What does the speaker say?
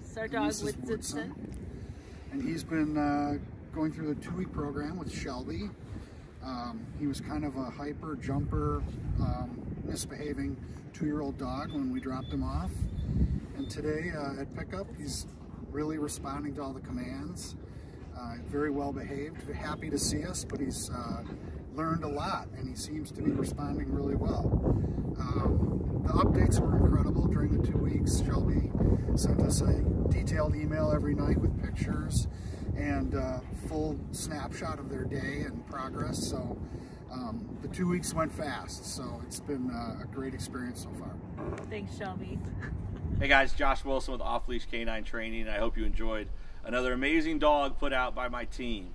Yes, our dog Mrs. Woodson. Woodson. And he's been uh, going through the two-week program with Shelby. Um, he was kind of a hyper jumper, um, misbehaving two-year-old dog when we dropped him off. And today uh, at pickup, he's really responding to all the commands. Uh, very well behaved, happy to see us, but he's uh, learned a lot and he seems to be responding really well. Um, the updates were incredible during the two weeks. Shelby sent us a detailed email every night with pictures and uh, full snapshot of their day and progress. So um, the two weeks went fast. So it's been uh, a great experience so far. Thanks, Shelby. Hey guys, Josh Wilson with Off Leash Canine Training. I hope you enjoyed another amazing dog put out by my team.